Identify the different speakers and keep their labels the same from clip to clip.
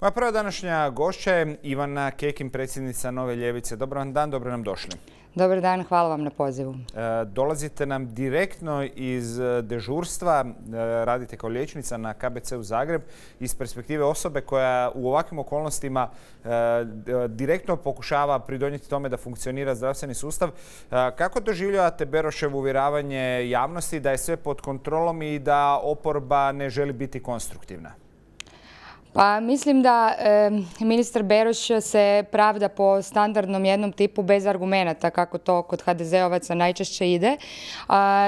Speaker 1: Moja prva današnja gošća je Ivana Kekin, predsjednica Nove Ljevice. Dobar vam dan, dobro nam došli.
Speaker 2: Dobar dan, hvala vam na pozivu.
Speaker 1: E, dolazite nam direktno iz dežurstva, e, radite kao liječnica na KBC u Zagreb, iz perspektive osobe koja u ovakvim okolnostima e, direktno pokušava pridonijeti tome da funkcionira zdravstveni sustav. Kako doživljavate Beroševo uvjeravanje javnosti da je sve pod kontrolom i da oporba ne želi biti konstruktivna?
Speaker 2: Pa mislim da ministar Beroš se pravda po standardnom jednom tipu bez argumenata kako to kod HDZ-ovaca najčešće ide.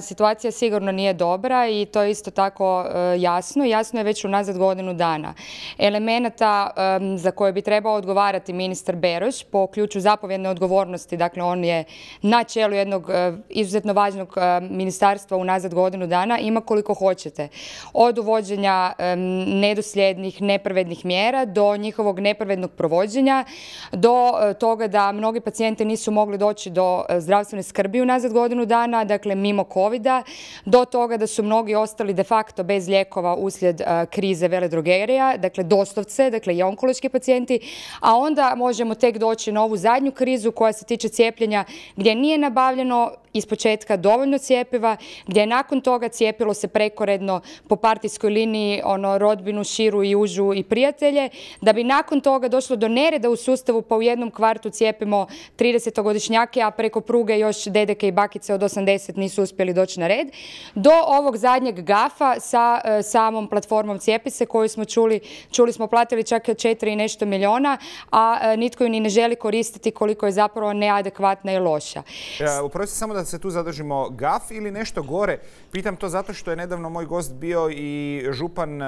Speaker 2: situacija sigurno nije dobra i to je isto tako e, jasno. Jasno je već unazad godinu dana. Elemenata za koje bi trebao odgovarati ministar Beroš po ključu zapovjedne odgovornosti, dakle on je na čelu jednog e, izuzetno važnog e, ministarstva unazad godinu dana, ima koliko hoćete. Od uvođenja nedosljednih, nepravednih mjera do njihovog nepravednog provođenja, do e, toga da mnogi pacijenti nisu mogli doći do e, zdravstvene skrbi unazad godinu dana, dakle mimo covida, do toga da su mnogi ostali de facto bez lijekova uslijed e, krize veledrogerija, dakle doslovce, dakle i onkološki pacijenti, a onda možemo tek doći na ovu zadnju krizu koja se tiče cijepljenja gdje nije nabavljeno ispočetka dovoljno cijepiva, gdje je nakon toga cijepilo se prekoredno po partijskoj liniji ono rodbinu, širu i užu i prijatelje, da bi nakon toga došlo do nereda u sustavu pa u jednom kvartu cijepimo 30-godišnjake, a preko pruge još dedeke i bakice od 80 nisu uspjeli doći na red, do ovog zadnjeg gafa sa e, samom platformom Cijepise koju smo čuli, čuli smo platili čak 4 i nešto milijuna, a e, nitko ju ni ne želi koristiti koliko je zapravo neadekvatna i loša.
Speaker 1: Ja, samo da se tu zadržimo gaf ili nešto gore. Pitam to zato što je nedavno moj gost bio i župan e,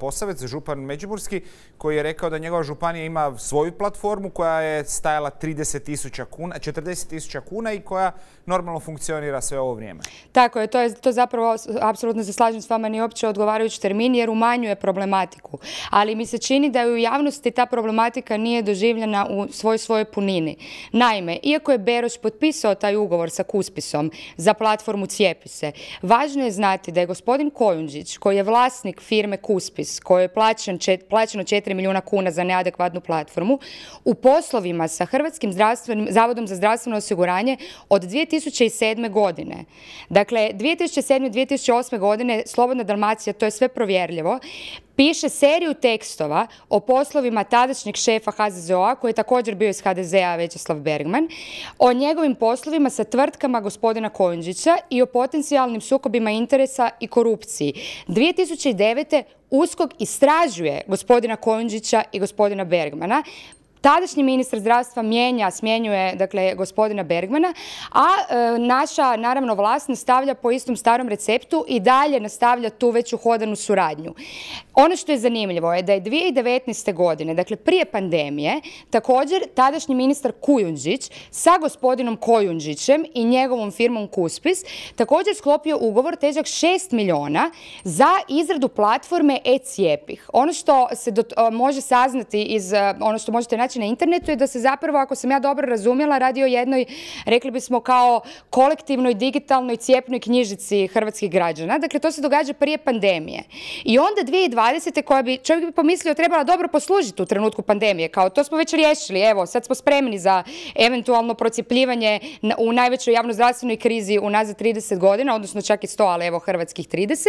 Speaker 1: Posavec, župan Međimurski, koji je rekao da njegova županija ima svoju platformu koja je stajala 30 kuna, 40 tisuća kuna i koja normalno funkcionira sve ovo vrijeme.
Speaker 2: Tako je, to je to zapravo, apsolutno se slažem s vama, ni uopće odgovarajući termin jer umanjuje problematiku. Ali mi se čini da u javnosti ta problematika nije doživljena u svoj svojoj punini. Naime, iako je Beroš potpisao taj ugovor sa Kuspisom za platformu Cijepise, važno je znati da je gospodin Kojundžić, koji je vlasnik firme Kuspis, koji je plaćen, plaćeno 4 milijuna kuna za neadekvatnu platformu, u poslovima sa Hrvatskim zavodom za zdravstveno osiguranje od 2007. godine. Dakle, 2007. 2008. godine Slobodna Dalmacija, to je sve provjerljivo, piše seriju tekstova o poslovima tadašnjeg šefa HZZO-a, koji je također bio iz HDZ-a Večeslav Bergman, o njegovim poslovima sa tvrtkama gospodina Kojundžića i o potencijalnim sukobima interesa i korupciji. 2009. USKOK istražuje gospodina Kojundžića i gospodina Bergmana. Tadašnji ministar zdravstva mijenja, smjenjuje dakle, gospodina Bergmana, a e, naša naravno vlast nastavlja po istom starom receptu i dalje nastavlja tu već uhodanu suradnju. Ono što je zanimljivo je da je 2019. godine, dakle prije pandemije, također tadašnji ministar Kujundžić sa gospodinom Kojundžićem i njegovom firmom Kuspis također sklopio ugovor težak 6 milijuna za izradu platforme e-cijepih. Ono što se može saznati iz, ono što možete naći na internetu je da se zapravo, ako sam ja dobro razumjela, radi o jednoj, rekli bismo kao kolektivnoj digitalnoj cijepnoj knjižici hrvatskih građana. Dakle, to se događa prije pandemije. I onda 2020. koja bi, čovjek bi pomislio, trebala dobro poslužiti u trenutku pandemije. Kao to smo već riješili, evo, sad smo spremni za eventualno procjepljivanje u najvećoj javnozdravstvenoj krizi unazad 30 godina, odnosno čak i 100, ali evo hrvatskih 30.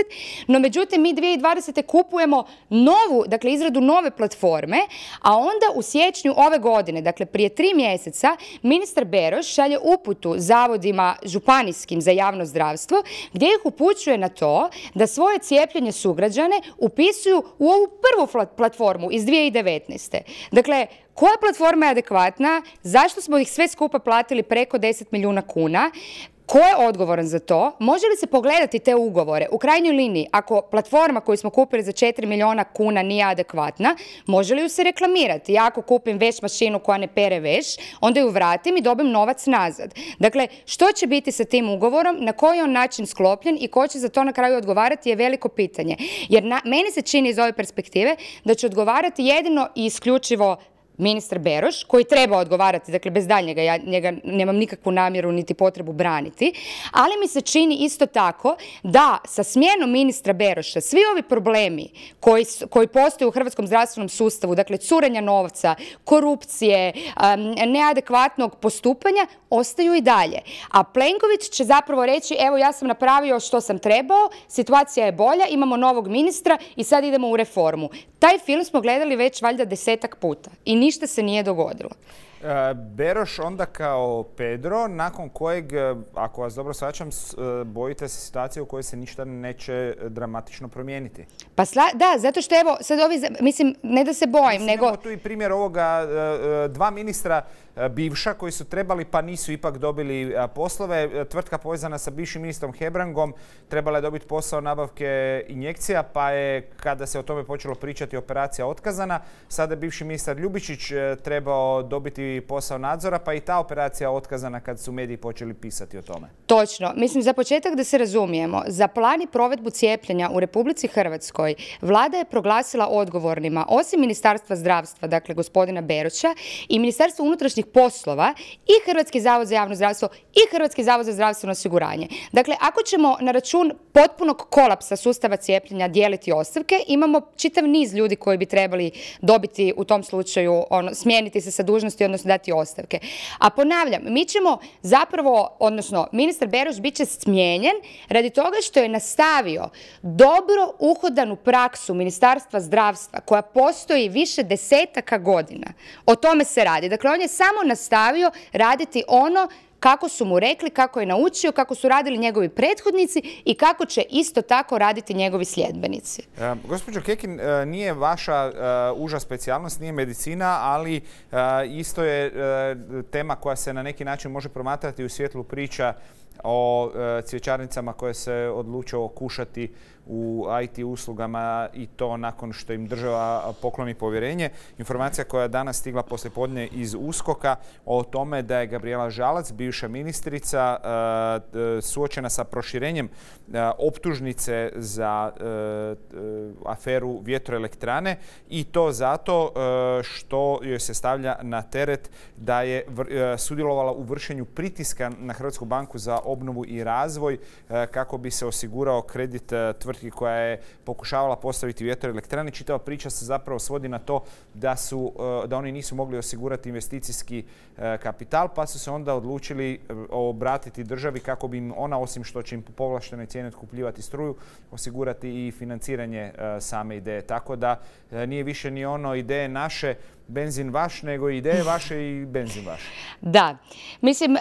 Speaker 2: No međutim, mi 2020. kupujemo novu, dakle izradu nove platforme, a onda u siječnju ove godine, dakle prije tri mjeseca, ministar Beroš šalje uputu zavodima županijskim za javno zdravstvo gdje ih upućuje na to da svoje cijepljenje sugrađane upisuju u ovu prvu platformu iz 2019. Dakle, koja platforma je adekvatna, zašto smo ih sve skupa platili preko 10 milijuna kuna, ko je odgovoran za to? Može li se pogledati te ugovore? U krajnjoj liniji, ako platforma koju smo kupili za 4 milijuna kuna nije adekvatna, može li ju se reklamirati? Ja ako kupim veš mašinu koja ne pere veš, onda ju vratim i dobim novac nazad. Dakle, što će biti sa tim ugovorom, na koji je on način sklopljen i ko će za to na kraju odgovarati je veliko pitanje. Jer meni se čini iz ove perspektive da će odgovarati jedino i isključivo ministar Beroš, koji treba odgovarati, dakle bez daljnjega, ja njega nemam nikakvu namjeru niti potrebu braniti, ali mi se čini isto tako da sa smjenom ministra Beroša svi ovi problemi koji, koji postoje u hrvatskom zdravstvenom sustavu, dakle curenja novca, korupcije, neadekvatnog postupanja, ostaju i dalje. A Plenković će zapravo reći, evo ja sam napravio što sam trebao, situacija je bolja, imamo novog ministra i sad idemo u reformu. Taj film smo gledali već valjda desetak puta i ništa se nije dogodilo.
Speaker 1: E, Beroš onda kao Pedro, nakon kojeg, e, ako vas dobro svačam, e, bojite se situacije u kojoj se ništa neće dramatično promijeniti.
Speaker 2: Pa da, zato što evo, sad ovi, mislim, ne da se bojim, nego...
Speaker 1: Imamo tu i primjer ovoga, dva ministra bivša koji su trebali pa nisu ipak dobili poslove. Tvrtka povezana sa bivšim ministrom Hebrangom trebala je dobiti posao nabavke injekcija, pa je kada se o tome počelo pričati operacija otkazana. Sada je bivši ministar Ljubičić trebao dobiti posao nadzora, pa i ta operacija otkazana kad su mediji počeli pisati o tome.
Speaker 2: Točno. Mislim, za početak da se razumijemo, za plan i provedbu cijepljenja u Republici Hrvatskoj vlada je proglasila odgovornima, osim Ministarstva zdravstva, dakle gospodina Beroća, i Ministarstvo unutrašnjih poslova i Hrvatski zavod za javno zdravstvo i Hrvatski zavod za zdravstveno osiguranje. Dakle, ako ćemo na račun potpunog kolapsa sustava cijepljenja dijeliti ostavke, imamo čitav niz ljudi koji bi trebali dobiti u tom slučaju, ono, smijeniti se sa dužnosti, odnosno dati ostavke. A ponavljam, mi ćemo zapravo, odnosno ministar Beroš bit će smijenjen radi toga što je nastavio dobro uhodanu praksu Ministarstva zdravstva koja postoji više desetaka godina. O tome se radi. Dakle, on je samo nastavio raditi ono kako su mu rekli, kako je naučio, kako su radili njegovi prethodnici i kako će isto tako raditi njegovi sljedbenici.
Speaker 1: E, gospođo Kekin, e, nije vaša e, uža specijalnost, nije medicina, ali isto je tema koja se na neki način može promatrati u svjetlu priča o cvjećarnicama koje se odlučio kušati u IT uslugama i to nakon što im država pokloni povjerenje. Informacija koja je danas stigla podne iz Uskoka o tome da je Gabriela Žalac, bivša ministrica, e, suočena sa proširenjem e, optužnice za e, aferu vjetroelektrane i to zato što joj se stavlja na teret da je sudjelovala u vršenju pritiska na Hrvatsku banku za obnovu i razvoj kako bi se osigurao kredit tvrtke tvrtki koja je pokušavala postaviti vjetroelektrane. Čitava priča se zapravo svodi na to da, su, e, da oni nisu mogli osigurati investicijski e, kapital, pa su se onda odlučili e, obratiti državi kako bi im ona, osim što će im po povlaštenoj cijeni otkupljivati struju, osigurati i financiranje same ideje. Tako da nije više ni ono ideje naše benzin vaš, nego ideje vaše i benzin vaš.
Speaker 2: Da. Mislim,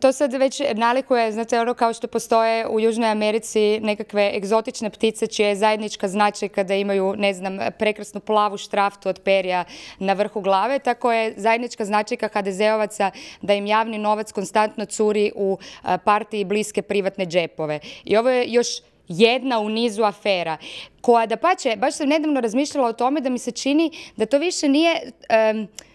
Speaker 2: to sad već nalikuje, znate, ono kao što postoje u Južnoj Americi nekakve egzotične ptice čija je zajednička značajka da imaju, ne znam, prekrasnu plavu štraftu od perja na vrhu glave, tako je zajednička značajka HDZ-ovaca da im javni novac konstantno curi u partiji bliske privatne džepove. I ovo je još jedna u nizu afera koja da pače, baš sam nedavno razmišljala o tome da mi se čini da to više nije...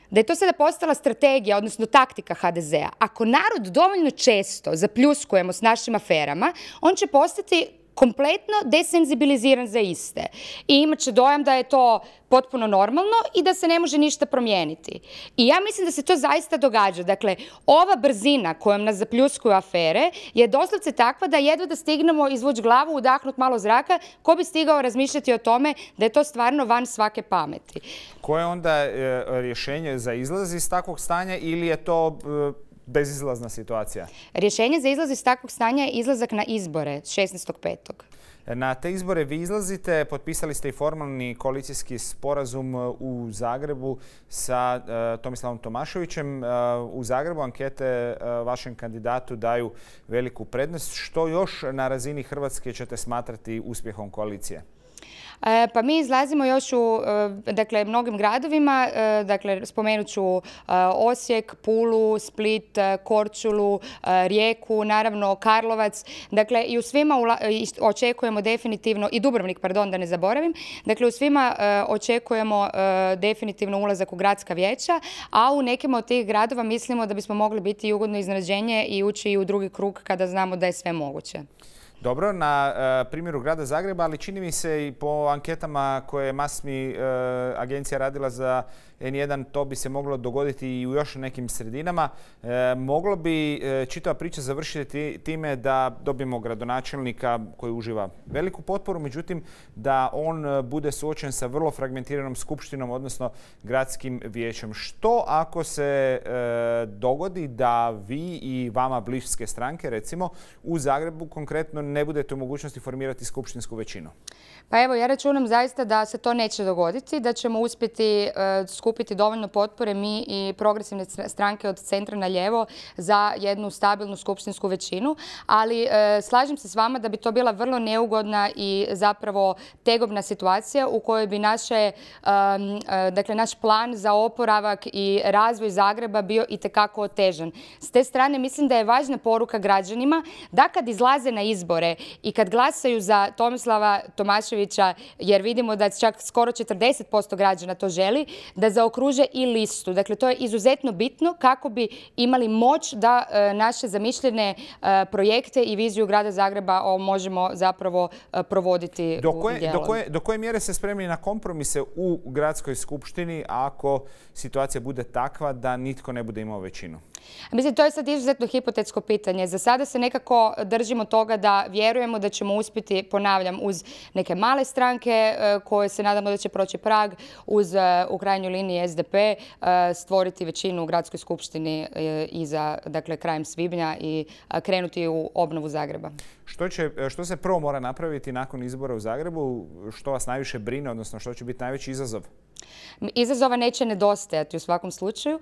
Speaker 2: da je to sada postala strategija, odnosno taktika HDZ-a. Ako narod dovoljno često zapljuskujemo s našim aferama, on će postati kompletno desenzibiliziran za iste. I imat će dojam da je to potpuno normalno i da se ne može ništa promijeniti. I ja mislim da se to zaista događa. Dakle, ova brzina kojom nas zapljuskuju afere je doslovce takva da jedva da stignemo izvući glavu, udahnut malo zraka, ko bi stigao razmišljati o tome da je to stvarno van svake pameti.
Speaker 1: Koje je onda e, rješenje za izlaz iz takvog stanja ili je to e, bezizlazna situacija?
Speaker 2: Rješenje za izlaz iz takvog stanja je izlazak na izbore 16.5.
Speaker 1: Na te izbore vi izlazite, potpisali ste i formalni koalicijski sporazum uh, u Zagrebu sa uh, Tomislavom Tomaševićem. Uh, u Zagrebu ankete vašem kandidatu daju veliku prednost. Što još na razini Hrvatske ćete smatrati uspjehom koalicije?
Speaker 2: E, pa mi izlazimo još u e, dakle, mnogim gradovima, e, dakle spomenut ću Osijek, Pulu, Split, Korčulu, Rijeku, naravno Karlovac, dakle i u svima očekujemo definitivno, i Dubrovnik, pardon, da ne zaboravim, dakle u svima očekujemo definitivno ulazak u gradska vijeća, a u nekim od tih gradova mislimo da bismo mogli biti ugodno iznenađenje i ući i u drugi krug kada znamo da je sve moguće.
Speaker 1: Dobro, na e, primjeru grada Zagreba, ali čini mi se i po anketama koje je Masmi e, agencija radila za N1, to bi se moglo dogoditi i u još nekim sredinama. E, moglo bi čitava priča završiti time da dobijemo gradonačelnika koji uživa veliku potporu, međutim da on bude suočen sa vrlo fragmentiranom skupštinom, odnosno gradskim vijećem. Što ako se dogodi da vi i vama bliske stranke, recimo u Zagrebu konkretno ne budete u mogućnosti formirati skupštinsku većinu?
Speaker 2: Pa evo, ja računam zaista da se to neće dogoditi, da ćemo uspjeti e, skupiti dovoljno potpore mi i progresivne stranke od centra na ljevo za jednu stabilnu skupštinsku većinu, ali e, slažem se s vama da bi to bila vrlo neugodna i zapravo tegobna situacija u kojoj bi naše, e, dakle, naš plan za oporavak i razvoj Zagreba bio i tekako otežan. S te strane mislim da je važna poruka građanima da kad izlaze na izbore i kad glasaju za Tomislava Tomaševića, jer vidimo da čak skoro 40% građana to želi, da zaokruže i listu. Dakle, to je izuzetno bitno kako bi imali moć da e, naše zamišljene e, projekte i viziju grada Zagreba možemo zapravo e, provoditi
Speaker 1: do koje, do, koje, do koje mjere se spremni na kompromise u gradskoj skupštini ako situacija bude takva da nitko ne bude imao većinu?
Speaker 2: Mislim, to je sad izuzetno hipotetsko pitanje. Za sada se nekako držimo toga da vjerujemo da ćemo uspjeti, ponavljam, uz neke male stranke e, koje se nadamo da će proći prag, uz e, u krajnjoj liniji SDP e, stvoriti većinu u gradskoj skupštini i za, dakle, krajem svibnja i krenuti u obnovu Zagreba.
Speaker 1: Što, će, što se prvo mora napraviti nakon izbora u Zagrebu? Što vas najviše brine, odnosno što će biti najveći izazov?
Speaker 2: Izazova neće nedostajati u svakom slučaju.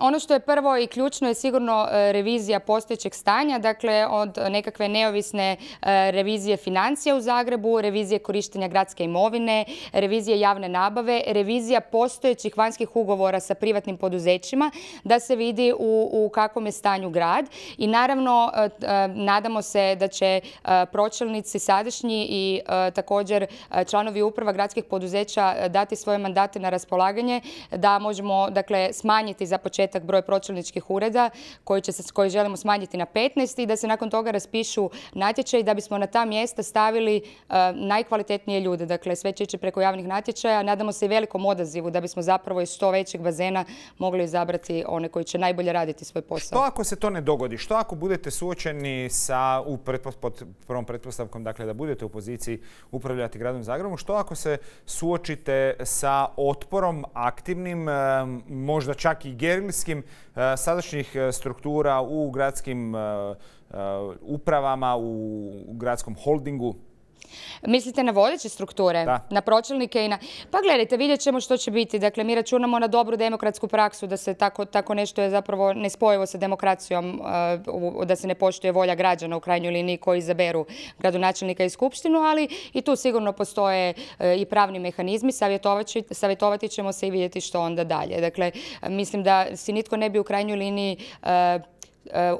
Speaker 2: ono što je prvo i ključno je sigurno e, revizija postojećeg stanja, dakle od nekakve neovisne e, revizije financija u Zagrebu, revizije korištenja gradske imovine, revizije javne nabave, revizija postojećih vanjskih ugovora sa privatnim poduzećima da se vidi u, kakvom je stanju grad i naravno e, nadamo se da će pročelnici sadašnji i također članovi uprava gradskih poduzeća dati svoje mandate na raspolaganje, da možemo dakle, smanjiti za početak broj pročelničkih ureda koji, će se, koji želimo smanjiti na 15 i da se nakon toga raspišu natječaji da bismo na ta mjesta stavili uh, najkvalitetnije ljude. Dakle, sve će preko javnih natječaja. Nadamo se i velikom odazivu da bismo zapravo iz što većeg bazena mogli izabrati one koji će najbolje raditi svoj posao.
Speaker 1: Što ako se to ne dogodi? Što ako budete suočeni sa, u pod prvom pretpostavkom, dakle da budete u poziciji upravljati gradom Zagrebom, što ako se suočite sa otporom aktivnim, e, možda čak i gerilskim e, sadašnjih e, struktura u gradskim upravama, u gradskom holdingu?
Speaker 2: Mislite na vodeće strukture? Na pročelnike i na... Pa gledajte, vidjet ćemo što će biti. Dakle, mi računamo na dobru demokratsku praksu da se tako, tako nešto je zapravo nespojivo sa demokracijom, da se ne poštuje volja građana u krajnjoj liniji koji izaberu gradonačelnika i skupštinu, ali i tu sigurno postoje e, i pravni mehanizmi. Savjetovati ćemo se i vidjeti što onda dalje. Dakle, mislim da si nitko ne bi u krajnjoj liniji e, E,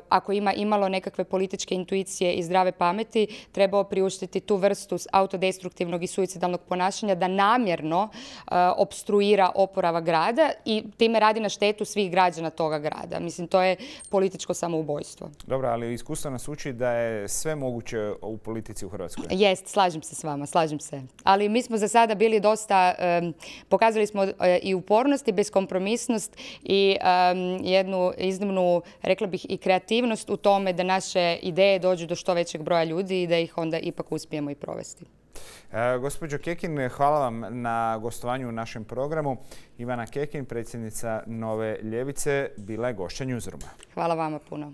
Speaker 2: ako ima imalo nekakve političke intuicije i zdrave pameti, trebao priuštiti tu vrstu autodestruktivnog i suicidalnog ponašanja da namjerno e, obstruira oporava grada i time radi na štetu svih građana toga grada. Mislim, to je političko samoubojstvo.
Speaker 1: Dobro, ali iskustvo nas uči da je sve moguće u politici u Hrvatskoj.
Speaker 2: Jest, slažem se s vama, slažem se. Ali mi smo za sada bili dosta, pokazali smo e, i upornost i beskompromisnost i jednu iznimnu, rekla bih, i kreativnost u tome da naše ideje dođu do što većeg broja ljudi i da ih onda ipak uspijemo i provesti.
Speaker 1: E, gospođo Kekin, hvala vam na gostovanju u našem programu. Ivana Kekin, predsjednica Nove Ljevice, bila je gošća Newsrooma.
Speaker 2: Hvala vama puno.